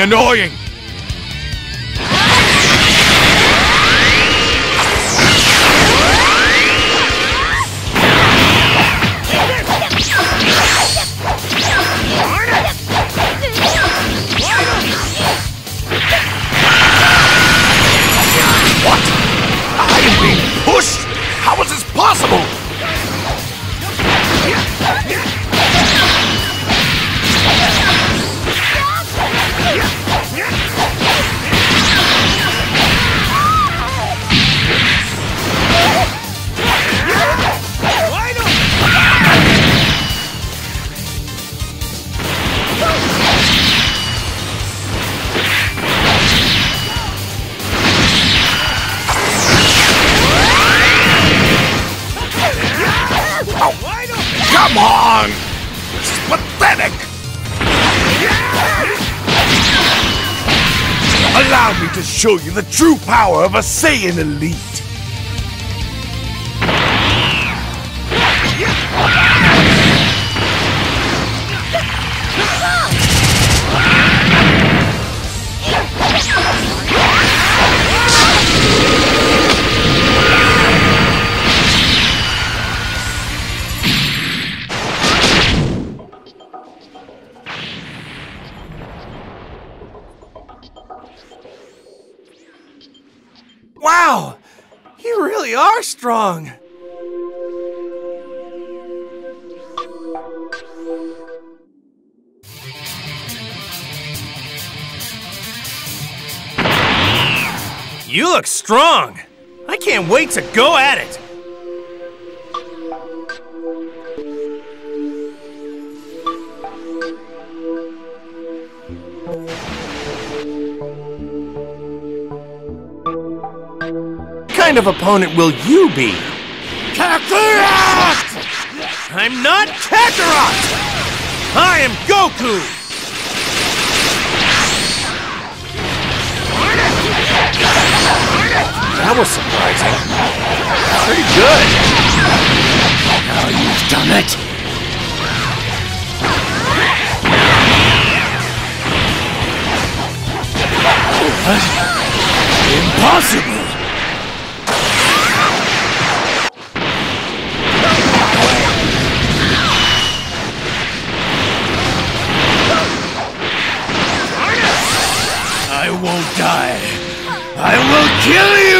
annoying! Allow me to show you the true power of a Saiyan Elite! Wow! You really are strong! You look strong! I can't wait to go at it! Kind of opponent will you be? Kakarot! I'm not Kakarot! I am Goku! That was surprising. Pretty good. Now you've done it! Impossible!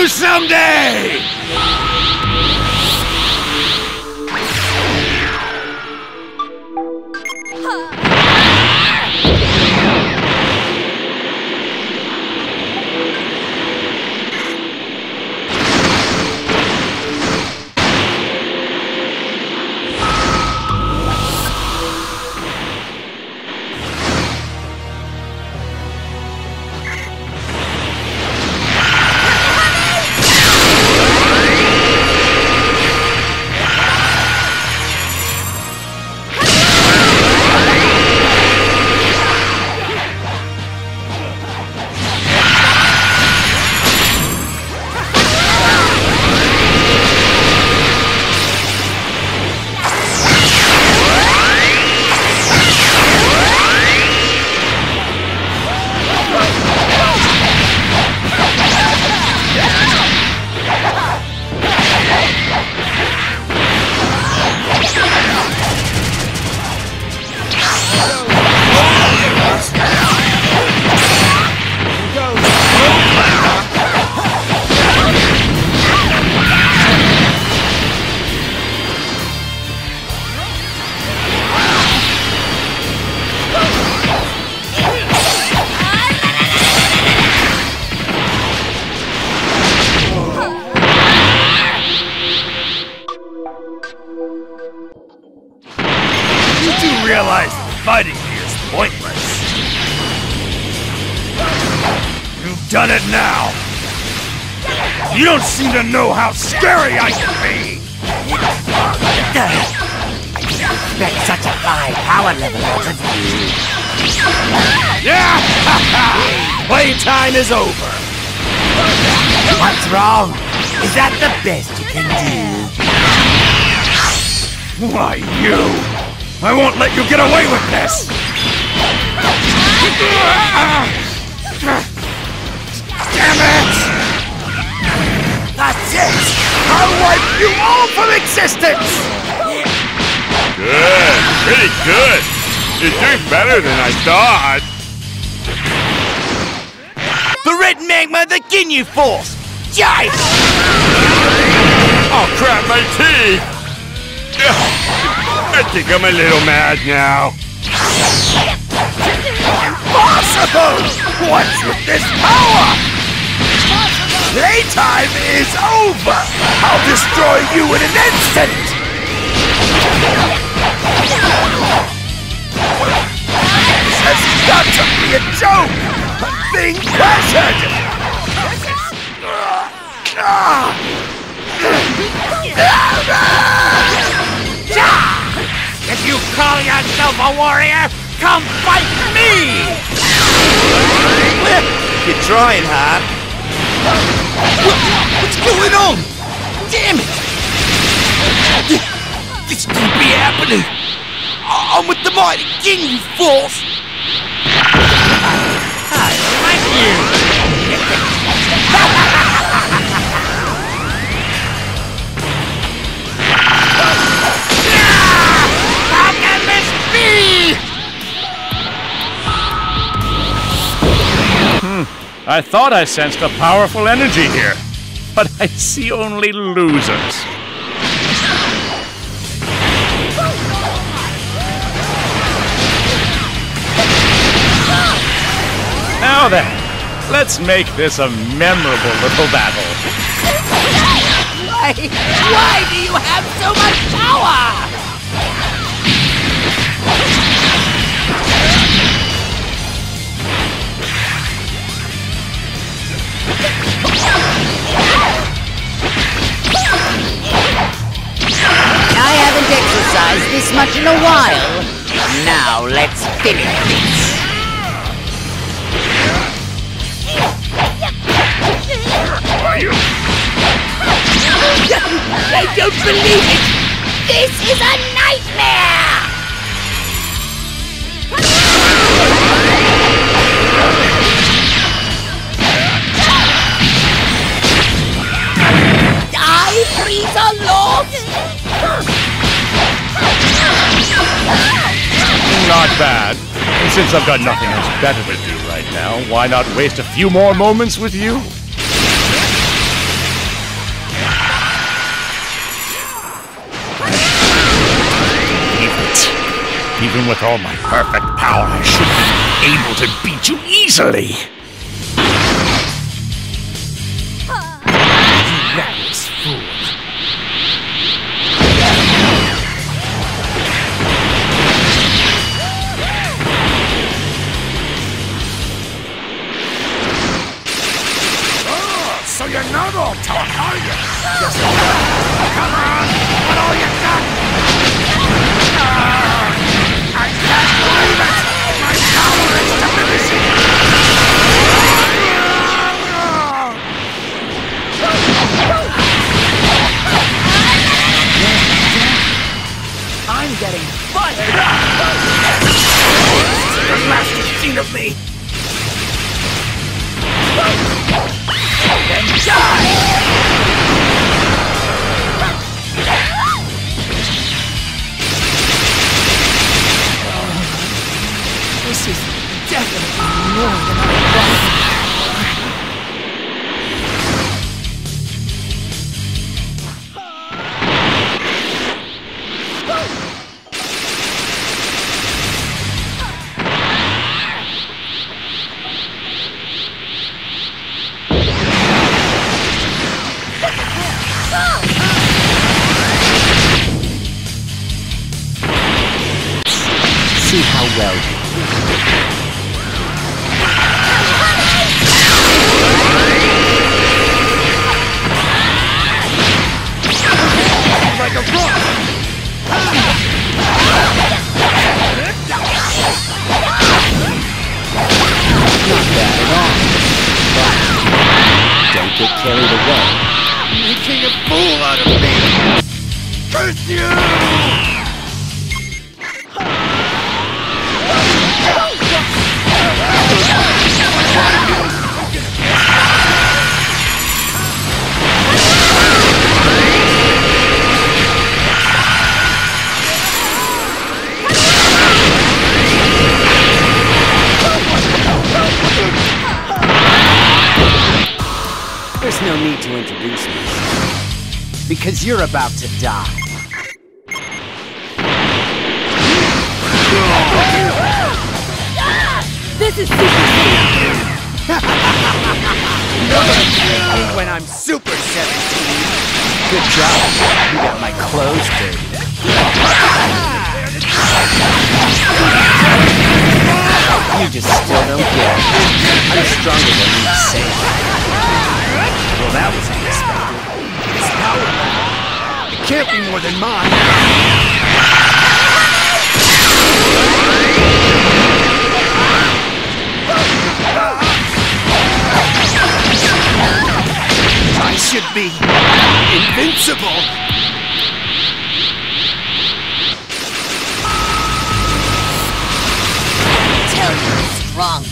Someday! Fighting me is pointless. You've done it now. You don't seem to know how scary I can be. I didn't expect such a high power level out of you. Yeah! Playtime is over. What's wrong? Is that the best you can do? Why, you! I won't let you get away with this! Damn it! That's it! I'll wipe you all from existence! Good. Pretty good. You're doing better than I thought. The red magma the Ginyu Force! Jive! Oh crap, my teeth! I think I'm a little mad now. Impossible! What's with this power? Playtime is over! I'll destroy you in an instant! This has got to be a joke! I'm being pressured! Ah! Ah! If you call yourself a warrior, come fight me! You're trying hard. what's going on? Damn it! This can't be happening! I'm with the mighty Ginyu Force! I I thought I sensed a powerful energy here, but I see only losers. Now then, let's make this a memorable little battle. Why? Why do you have so much power? I haven't exercised this much in a while. Now let's finish this. I don't believe it! This is a nightmare! Not bad. And since I've got nothing else better to do right now, why not waste a few more moments with you? Even with all my perfect power, I should be able to beat you easily. Definitely more than I. See how well you Like a rock! don't get carried away. Making a fool out of me! Curse you! You're about to die. This is Super Saiyan. when I'm Super 17. Good job. You got my clothes dirty. You just still don't get it. I'm stronger than you say. Well, that was can't be more than mine. I should be invincible. Tell you I'm strong.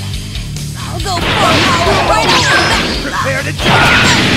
I'll go full power right out Prepare to die.